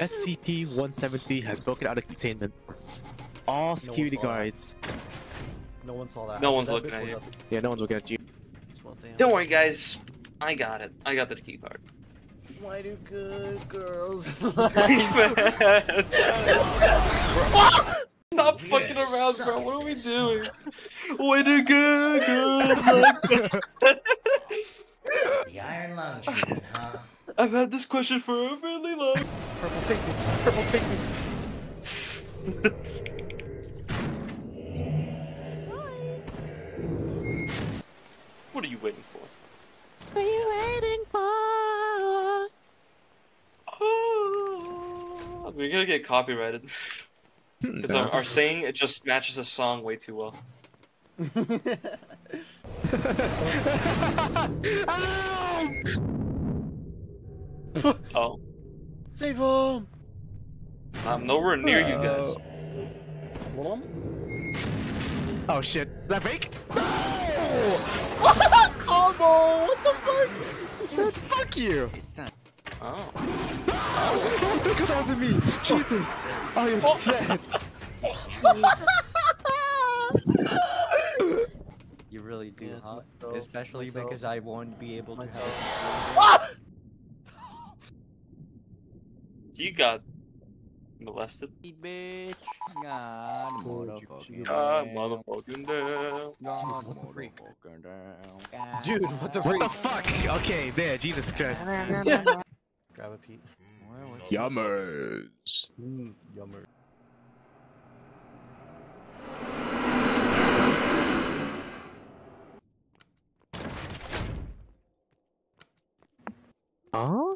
SCP-170 has broken out of containment. All security saw that. guards. No one saw that. No one's that looking at you. up- Yeah, no one's looking at you. Well. Don't worry, guys. I got it. I got the key card. Why do good girls? Stop fucking around, bro. What are we doing? Why do good girls like this. The Iron Lung treatment, huh? I've had this question for a really long. Purple take me. Purple take me. what are you waiting for? What are you waiting for? Oh, we're gonna get copyrighted hmm, because our, our saying it just matches the song way too well. Oh, Save him. I'm nowhere near you guys. Hold on. Oh shit. Is that fake? Combo. What the fuck? Fuck you! Oh, Oh, look at that wasn't me! Jesus! Oh, you're dead! You really do, Yeah, huh? myself, Especially myself, because I won't be able to myself. help. You got molested. Bitch. Nah, motherfucking God, motherfucking down. God, motherfucking. Dude, what the, what the fuck? Okay, there, Jesus Christ. Grab a Pete. Yummers. Mm, yummers. Huh?